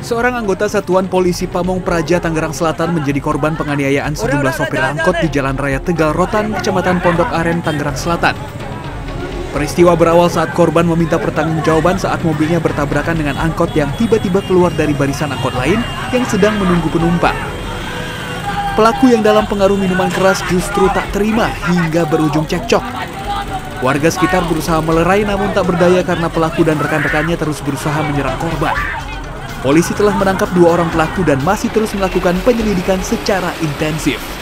Seorang anggota Satuan Polisi Pamong Praja Tangerang Selatan menjadi korban penganiayaan sejumlah sopir angkot di Jalan Raya Tegal Rotan, Kecamatan Pondok Aren, Tangerang Selatan. Peristiwa berawal saat korban meminta pertanggungjawaban saat mobilnya bertabrakan dengan angkot yang tiba-tiba keluar dari barisan angkot lain yang sedang menunggu penumpang. Pelaku yang dalam pengaruh minuman keras justru tak terima hingga berujung cekcok. Warga sekitar berusaha melerai namun tak berdaya karena pelaku dan rekan-rekannya terus berusaha menyerang korban. Polisi telah menangkap dua orang pelaku dan masih terus melakukan penyelidikan secara intensif.